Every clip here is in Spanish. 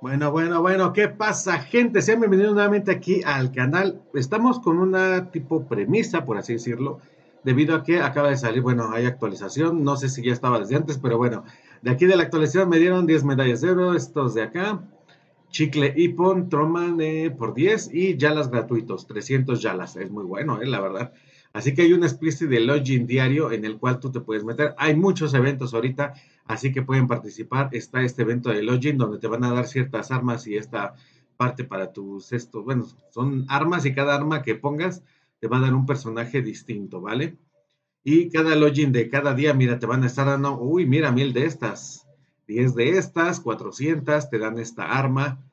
Bueno, bueno, bueno, ¿qué pasa, gente? Sean bienvenidos nuevamente aquí al canal. Estamos con una tipo premisa, por así decirlo, debido a que acaba de salir, bueno, hay actualización, no sé si ya estaba desde antes, pero bueno, de aquí de la actualización me dieron 10 medallas de oro, estos de acá, chicle Ipon, Troman por 10 y yalas gratuitos, 300 yalas, es muy bueno, eh, la verdad. Así que hay una especie de login diario en el cual tú te puedes meter. Hay muchos eventos ahorita, así que pueden participar. Está este evento de login donde te van a dar ciertas armas y esta parte para tus estos. Bueno, son armas y cada arma que pongas te va a dar un personaje distinto, ¿vale? Y cada login de cada día, mira, te van a estar dando, uy, mira, mil de estas, 10 de estas, 400, te dan esta arma.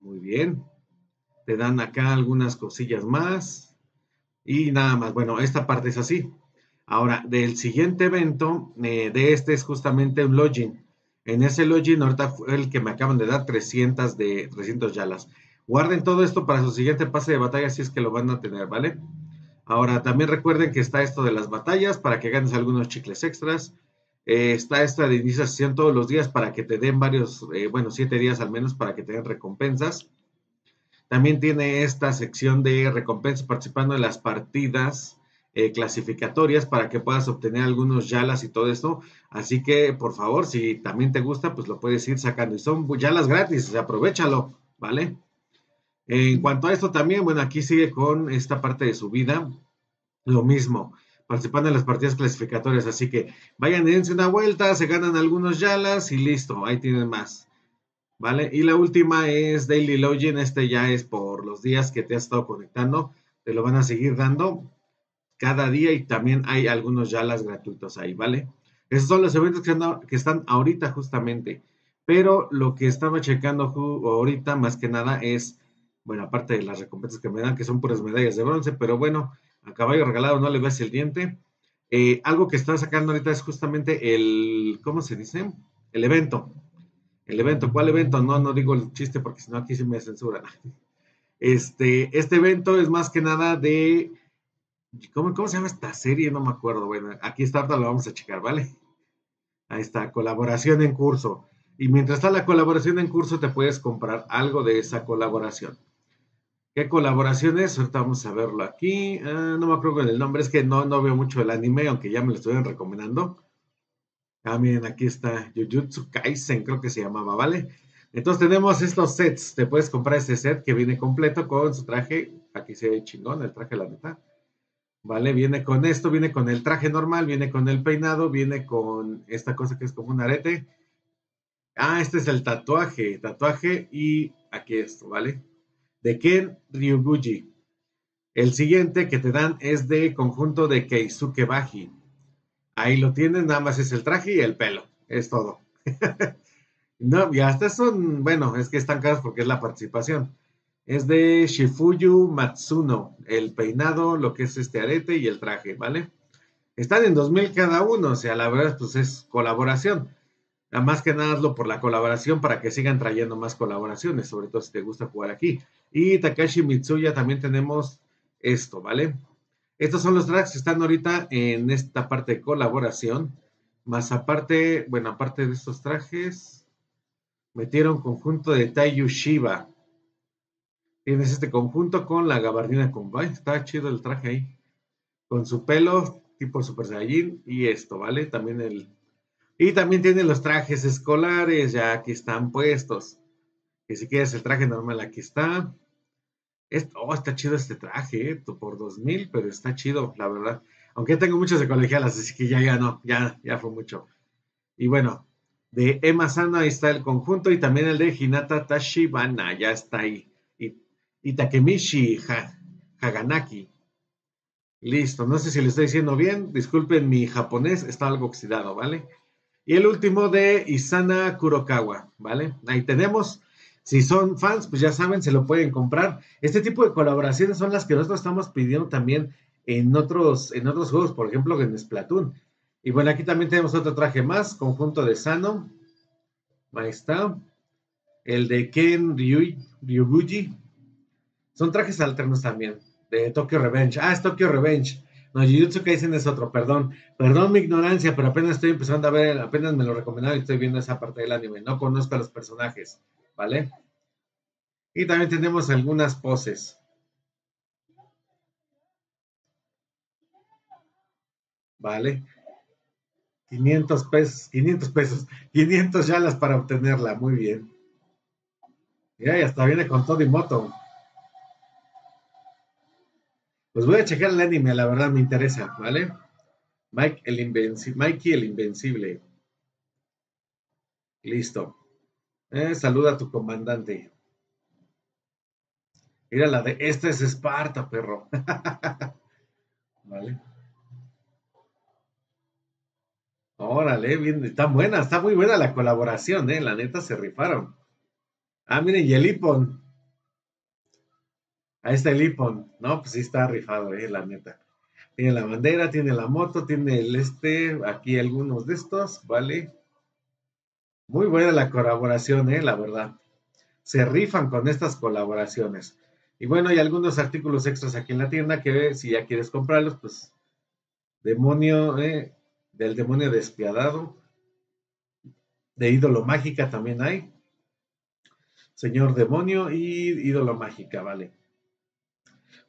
Muy bien. Te dan acá algunas cosillas más y nada más, bueno, esta parte es así. Ahora, del siguiente evento, eh, de este es justamente un login. En ese login, ahorita fue el que me acaban de dar 300 de 300 yalas. Guarden todo esto para su siguiente pase de batalla si es que lo van a tener, ¿vale? Ahora, también recuerden que está esto de las batallas para que ganes algunos chicles extras. Eh, está esta de inicio sesión todos los días para que te den varios, eh, bueno, siete días al menos para que te den recompensas. También tiene esta sección de recompensas participando en las partidas eh, clasificatorias para que puedas obtener algunos yalas y todo esto. Así que, por favor, si también te gusta, pues lo puedes ir sacando. Y son yalas gratis, aprovechalo, ¿vale? En cuanto a esto también, bueno, aquí sigue con esta parte de su vida. Lo mismo, participando en las partidas clasificatorias. Así que vayan, dense una vuelta, se ganan algunos yalas y listo, ahí tienen más. ¿Vale? Y la última es Daily Login, este ya es por los días que te has estado conectando, te lo van a seguir dando cada día y también hay algunos ya las gratuitos ahí, ¿vale? Esos son los eventos que, que están ahorita justamente, pero lo que estaba checando ahorita más que nada es, bueno, aparte de las recompensas que me dan, que son puras medallas de bronce, pero bueno, a caballo regalado no le ves el diente. Eh, algo que está sacando ahorita es justamente el, ¿cómo se dice? El evento. El evento, ¿cuál evento? No, no digo el chiste porque si no aquí se me censuran. Este, este evento es más que nada de, ¿cómo, ¿cómo se llama esta serie? No me acuerdo. Bueno, aquí está, lo vamos a checar, ¿vale? Ahí está, colaboración en curso. Y mientras está la colaboración en curso, te puedes comprar algo de esa colaboración. ¿Qué colaboración es? Ahorita vamos a verlo aquí. Ah, no me acuerdo con el nombre, es que no, no veo mucho el anime, aunque ya me lo estuvieron recomendando. Ah, miren, aquí está Jujutsu Kaisen, creo que se llamaba, ¿vale? Entonces tenemos estos sets. Te puedes comprar este set que viene completo con su traje. Aquí se ve chingón el traje, la neta. ¿Vale? Viene con esto, viene con el traje normal, viene con el peinado, viene con esta cosa que es como un arete. Ah, este es el tatuaje, tatuaje y aquí esto, ¿vale? De Ken Ryuguchi. El siguiente que te dan es de conjunto de Keisuke Baji. Ahí lo tienen, nada más es el traje y el pelo, es todo. no, y hasta son, bueno, es que están caros porque es la participación. Es de Shifuyu Matsuno, el peinado, lo que es este arete y el traje, ¿vale? Están en 2000 cada uno, o sea, la verdad, pues es colaboración. Más que nada hazlo por la colaboración para que sigan trayendo más colaboraciones, sobre todo si te gusta jugar aquí. Y Takashi Mitsuya también tenemos esto, ¿vale? Estos son los tracks que están ahorita en esta parte de colaboración. Más aparte, bueno, aparte de estos trajes, metieron conjunto de Taiyu Shiba. Tienes este conjunto con la gabardina con Está chido el traje ahí. Con su pelo tipo Super Saiyajin y esto, ¿vale? También el... Y también tiene los trajes escolares, ya aquí están puestos. Que si quieres el traje normal, aquí está oh, está chido este traje, eh, por 2000, pero está chido, la verdad. Aunque tengo muchos de colegialas, así que ya, ya no, ya, ya fue mucho. Y bueno, de Emma Sana, ahí está el conjunto, y también el de Hinata Tashibana, ya está ahí. Y, Takemishi Haganaki. Listo, no sé si le estoy diciendo bien, disculpen mi japonés, está algo oxidado, ¿vale? Y el último de Isana Kurokawa, ¿vale? Ahí tenemos si son fans, pues ya saben, se lo pueden comprar. Este tipo de colaboraciones son las que nosotros estamos pidiendo también en otros, en otros juegos, por ejemplo, en Splatoon. Y bueno, aquí también tenemos otro traje más, conjunto de Sano. Ahí está. El de Ken Ryuguchi. Son trajes alternos también, de Tokyo Revenge. Ah, es Tokyo Revenge. No, Jujutsu Kaisen es otro, perdón. Perdón mi ignorancia, pero apenas estoy empezando a ver, apenas me lo recomendaron y estoy viendo esa parte del anime. No conozco a los personajes. ¿Vale? Y también tenemos algunas poses. ¿Vale? 500 pesos, 500 pesos, 500 yalas para obtenerla, muy bien. Mira, y hasta viene con todo y moto. Pues voy a checar el anime, la verdad me interesa, ¿vale? Mike el Invencible, Mikey el Invencible. Listo. Eh, saluda a tu comandante. Mira la de, esta es Esparta, perro. vale. Órale, bien, está buena, está muy buena la colaboración, eh. La neta se rifaron. Ah, miren, y el Ipon. Ahí está el Ipon. No, pues sí está rifado, eh, la neta. Tiene la bandera, tiene la moto, tiene el este, aquí algunos de estos, ¿vale? Muy buena la colaboración, eh, la verdad. Se rifan con estas colaboraciones. Y bueno, hay algunos artículos extras aquí en la tienda que si ya quieres comprarlos, pues demonio, eh, del demonio despiadado, de ídolo mágica también hay. Señor demonio y ídolo mágica, vale.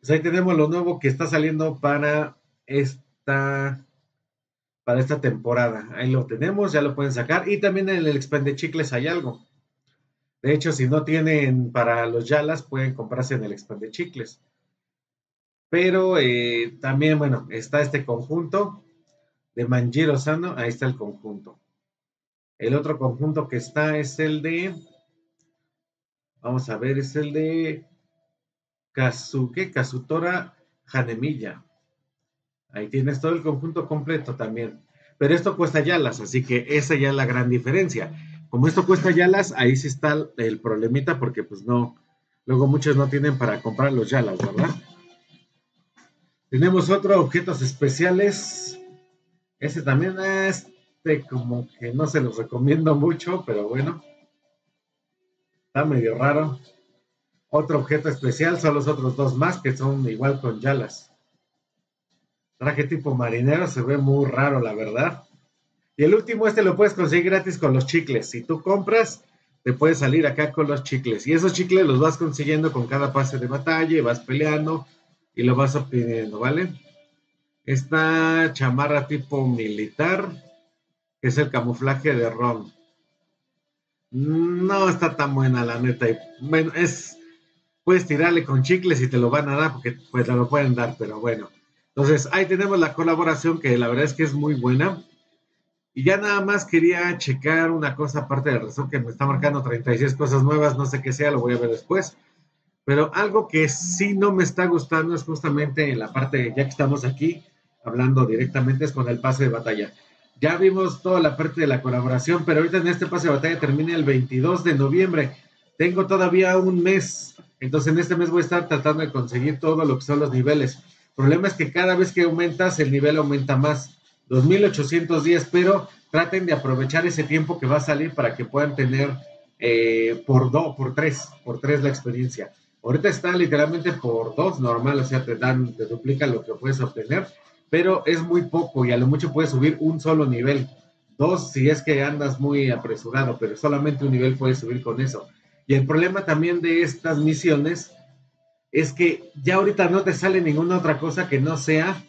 Pues ahí tenemos lo nuevo que está saliendo para esta para esta temporada. Ahí lo tenemos, ya lo pueden sacar. Y también en el expand chicles hay algo. De hecho, si no tienen para los Yalas, pueden comprarse en el expand de chicles. Pero eh, también, bueno, está este conjunto de Manjiro Sano. Ahí está el conjunto. El otro conjunto que está es el de. Vamos a ver, es el de Kazuke, Kazutora Hanemilla. Ahí tienes todo el conjunto completo también. Pero esto cuesta yalas, así que esa ya es la gran diferencia. Como esto cuesta yalas, ahí sí está el problemita porque pues no, luego muchos no tienen para comprar los yalas, ¿verdad? Tenemos otros objetos especiales. Ese también, este como que no se los recomiendo mucho, pero bueno. Está medio raro. Otro objeto especial son los otros dos más que son igual con yalas. Traje tipo marinero, se ve muy raro, la verdad. Y el último, este lo puedes conseguir gratis con los chicles. Si tú compras, te puedes salir acá con los chicles. Y esos chicles los vas consiguiendo con cada pase de batalla, y vas peleando y lo vas obteniendo, ¿vale? Esta chamarra tipo militar, que es el camuflaje de Ron. No está tan buena, la neta. Bueno, es. Puedes tirarle con chicles y te lo van a dar, porque pues te lo pueden dar, pero bueno. Entonces, ahí tenemos la colaboración que la verdad es que es muy buena. Y ya nada más quería checar una cosa aparte del resumen que me está marcando 36 cosas nuevas, no sé qué sea, lo voy a ver después. Pero algo que sí no me está gustando es justamente en la parte, ya que estamos aquí hablando directamente, es con el pase de batalla. Ya vimos toda la parte de la colaboración, pero ahorita en este pase de batalla termina el 22 de noviembre. Tengo todavía un mes, entonces en este mes voy a estar tratando de conseguir todo lo que son los niveles. Problema es que cada vez que aumentas, el nivel aumenta más. 2810, pero traten de aprovechar ese tiempo que va a salir para que puedan tener eh, por dos, por tres, por tres la experiencia. Ahorita está literalmente por dos normal, o sea, te dan, te duplican lo que puedes obtener, pero es muy poco y a lo mucho puedes subir un solo nivel. Dos si es que andas muy apresurado, pero solamente un nivel puedes subir con eso. Y el problema también de estas misiones es que ya ahorita no te sale ninguna otra cosa que no sea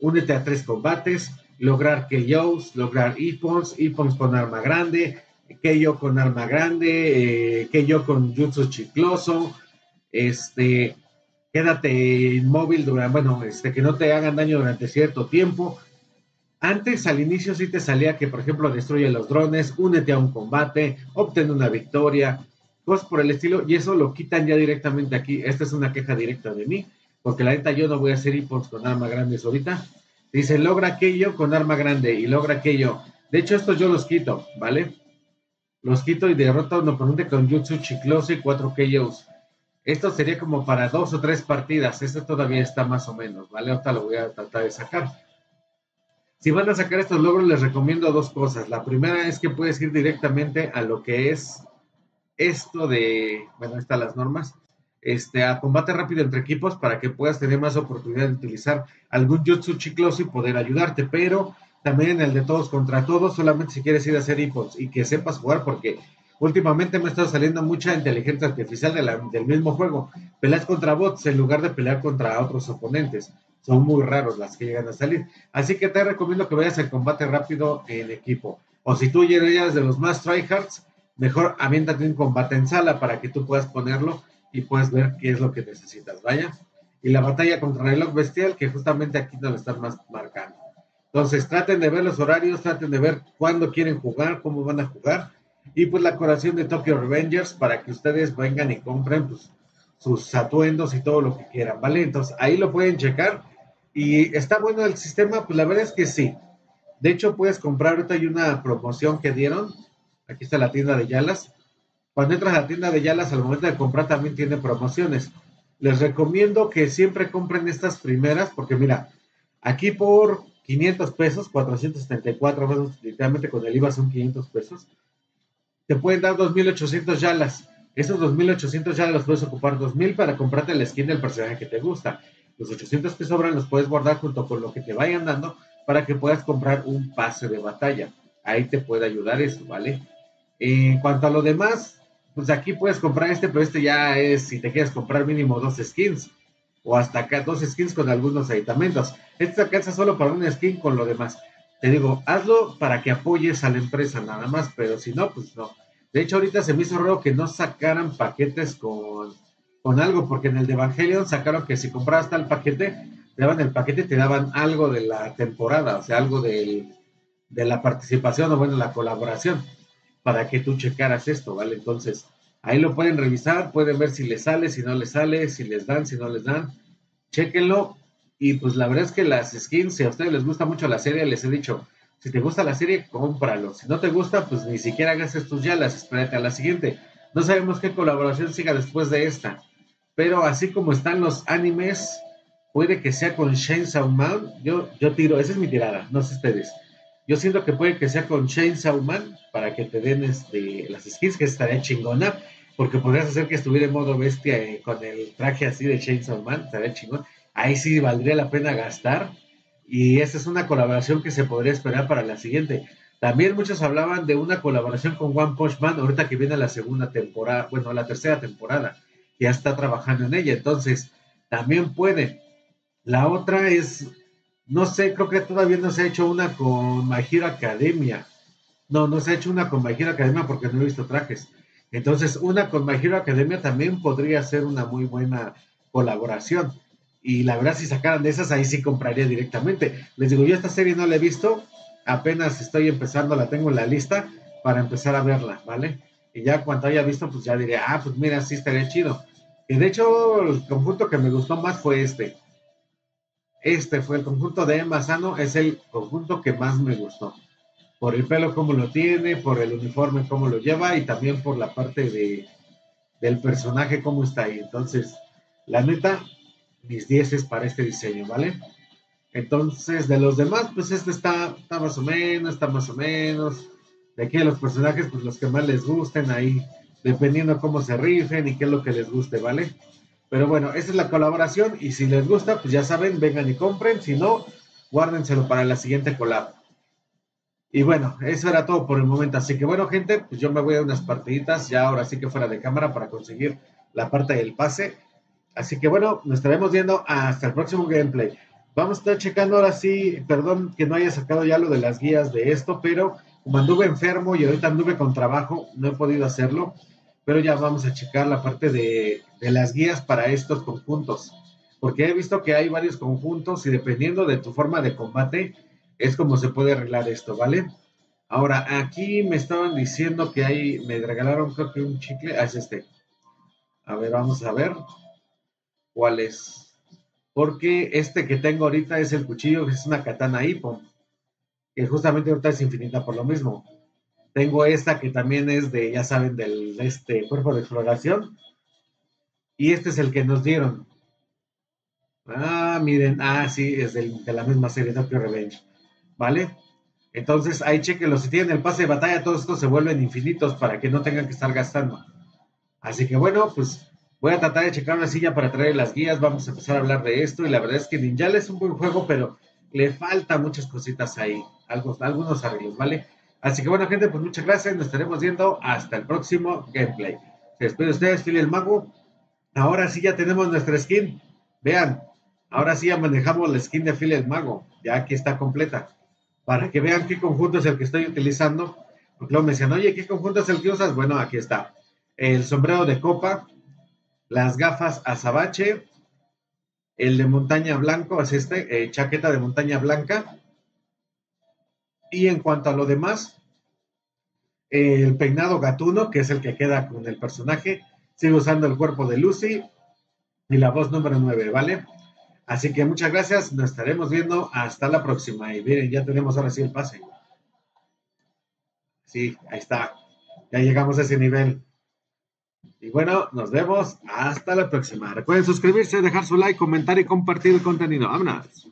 únete a tres combates, lograr KOs, lograr Ipons, Ipons con arma grande, KO con arma grande, eh, KO con Jutsu chicloso, este, quédate inmóvil durante, bueno, este, que no te hagan daño durante cierto tiempo. Antes, al inicio, sí te salía que, por ejemplo, destruye los drones, únete a un combate, obtén una victoria, cosas por el estilo, y eso lo quitan ya directamente aquí. Esta es una queja directa de mí, porque la neta yo no voy a hacer ipons con arma grande ahorita. Dice, logra aquello con arma grande y logra aquello. De hecho, estos yo los quito, ¿vale? Los quito y derrota a un oponente con Jutsu Chicloso y 4 KOs. Esto sería como para dos o tres partidas. Este todavía está más o menos, ¿vale? Ahorita lo voy a tratar de sacar. Si van a sacar estos logros, les recomiendo dos cosas. La primera es que puedes ir directamente a lo que es esto de, bueno, están las normas, este, a combate rápido entre equipos para que puedas tener más oportunidad de utilizar algún jutsu chicloso y poder ayudarte, pero también el de todos contra todos, solamente si quieres ir a hacer ipos y que sepas jugar, porque últimamente me estado saliendo mucha inteligencia artificial del mismo juego. Peleas contra bots en lugar de pelear contra otros oponentes. Son muy raros las que llegan a salir. Así que te recomiendo que vayas al combate rápido en equipo. O si tú eres de los más tryhards, mejor aviéntate un combate en sala para que tú puedas ponerlo y puedas ver qué es lo que necesitas. Vaya. Y la batalla contra el reloj bestial, que justamente aquí nos lo están más marcando. Entonces, traten de ver los horarios, traten de ver cuándo quieren jugar, cómo van a jugar y pues la coración de Tokyo Revengers para que ustedes vengan y compren pues, sus atuendos y todo lo que quieran, ¿vale? Entonces ahí lo pueden checar. Y está bueno el sistema, pues la verdad es que sí. De hecho, puedes comprar, ahorita hay una promoción que dieron. Aquí está la tienda de Yalas. Cuando entras a la tienda de Yalas, al momento de comprar también tiene promociones. Les recomiendo que siempre compren estas primeras, porque mira, aquí por 500 pesos, 474 pesos, literalmente con el IVA son 500 pesos te pueden dar 2.800 yalas. Esos 2.800 yalas los puedes ocupar 2.000 para comprarte la skin del personaje que te gusta. Los 800 que sobran los puedes guardar junto con lo que te vayan dando para que puedas comprar un pase de batalla. Ahí te puede ayudar eso, ¿vale? En cuanto a lo demás, pues aquí puedes comprar este, pero este ya es si te quieres comprar mínimo dos skins o hasta acá dos skins con algunos aditamentos. Este alcanza solo para una skin con lo demás. Te digo, hazlo para que apoyes a la empresa nada más, pero si no, pues no. De hecho, ahorita se me hizo raro que no sacaran paquetes con, con algo, porque en el de Evangelion sacaron que si comprabas tal paquete, te daban el paquete y te daban algo de la temporada, o sea, algo de la participación o bueno, la colaboración, para que tú checaras esto, ¿vale? Entonces, ahí lo pueden revisar, pueden ver si les sale, si no les sale, si les dan, si no les dan, chéquenlo. Y pues la verdad es que las skins, si a ustedes les gusta mucho la serie, les he dicho, si te gusta la serie, cómpralo. Si no te gusta, pues ni siquiera hagas tus yalas, espérate a la siguiente. No sabemos qué colaboración siga después de esta. Pero así como están los animes, puede que sea con Shane. Yo, yo tiro, esa es mi tirada, no sé ustedes. Yo siento que puede que sea con Shane Man para que te den este, las skins, que estaría chingona. Porque podrías hacer que estuviera en modo bestia eh, con el traje así de Shane Man, estaría chingón. Ahí sí valdría la pena gastar y esta es una colaboración que se podría esperar para la siguiente. También muchos hablaban de una colaboración con One Punch Man, ahorita que viene la segunda temporada, bueno, la tercera temporada, ya está trabajando en ella, entonces también puede. La otra es, no sé, creo que todavía no se ha hecho una con My Academia. No, no se ha hecho una con My Academia porque no he visto trajes. Entonces, una con My Academia también podría ser una muy buena colaboración. Y la verdad, si sacaran de esas, ahí sí compraría directamente. Les digo, yo esta serie no la he visto, apenas estoy empezando, la tengo en la lista para empezar a verla, ¿vale? Y ya cuando haya visto, pues ya diré, ah, pues mira, sí estaría chido. Y de hecho, el conjunto que me gustó más fue este. Este fue el conjunto de Emma Sano, es el conjunto que más me gustó. Por el pelo como lo tiene, por el uniforme como lo lleva y también por la parte de, del personaje como está ahí. Entonces, la neta, mis 10 para este diseño, ¿vale? Entonces, de los demás, pues este está, está más o menos, está más o menos. De aquí a los personajes, pues los que más les gusten ahí, dependiendo cómo se rifen y qué es lo que les guste, ¿vale? Pero bueno, esta es la colaboración y si les gusta, pues ya saben, vengan y compren. Si no, guárdenselo para la siguiente collab. Y bueno, eso era todo por el momento. Así que bueno, gente, pues yo me voy a unas partiditas ya ahora sí que fuera de cámara para conseguir la parte del pase. Así que bueno, nos estaremos viendo hasta el próximo gameplay. Vamos a estar checando ahora sí, perdón que no haya sacado ya lo de las guías de esto, pero como anduve enfermo y ahorita anduve con trabajo, no he podido hacerlo, pero ya vamos a checar la parte de, de las guías para estos conjuntos, porque he visto que hay varios conjuntos y dependiendo de tu forma de combate, es como se puede arreglar esto, ¿vale? Ahora, aquí me estaban diciendo que hay, me regalaron creo que un chicle, ah, es este. A ver, vamos a ver cuál es. Porque este que tengo ahorita es el cuchillo, que es una katana Ippon, que justamente ahorita es infinita por lo mismo. Tengo esta que también es de, ya saben, del este cuerpo de exploración. Y este es el que nos dieron. Ah, miren, ah, sí, es de la misma serie, Tokyo Revenge. ¿Vale? Entonces, ahí chequenlo. Si tienen el pase de batalla, todos estos se vuelven infinitos para que no tengan que estar gastando. Así que bueno, pues Voy a tratar de checar una silla para traer las guías. Vamos a empezar a hablar de esto. Y la verdad es que Ninjal es un buen juego, pero le falta muchas cositas ahí. algunos arreglos, ¿vale? Así que bueno, gente, pues muchas gracias. Nos estaremos viendo hasta el próximo gameplay. Se despide ustedes, Phil el Mago. Ahora sí ya tenemos nuestra skin. Vean, ahora sí ya manejamos la skin de Phil el Mago. Ya aquí está completa. Para que vean qué conjunto es el que estoy utilizando. Porque luego me decían, oye, ¿qué conjunto es el que usas? Bueno, aquí está. El sombrero de copa, las gafas azabache, el de montaña blanco, es este, eh, chaqueta de montaña blanca. Y en cuanto a lo demás, el peinado gatuno, que es el que queda con el personaje, sigo usando el cuerpo de Lucy y la voz número 9, ¿vale? Así que muchas gracias, nos estaremos viendo hasta la próxima. Y miren, ya tenemos ahora sí el pase. Sí, ahí está. Ya llegamos a ese nivel. Y bueno, nos vemos hasta la próxima. Recuerden suscribirse, dejar su like, comentar y compartir el contenido. ¡Vámonos!